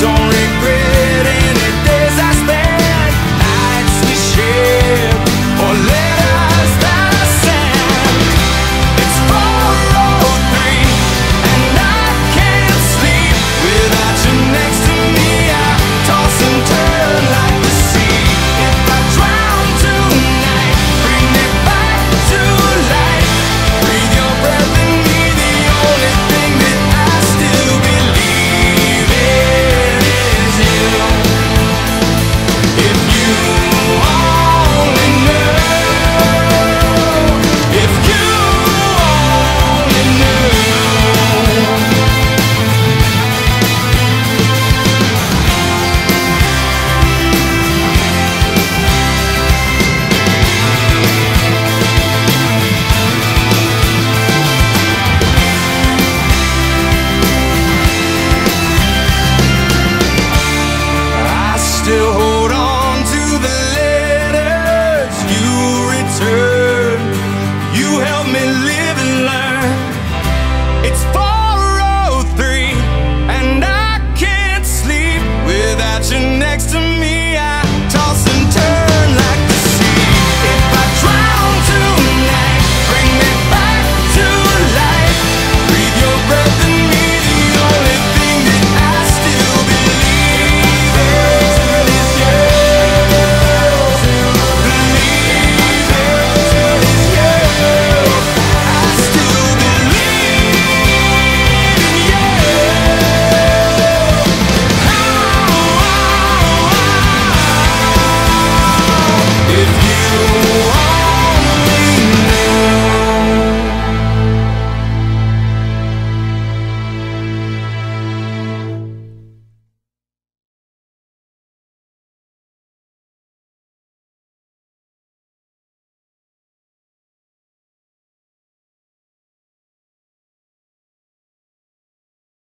don't regret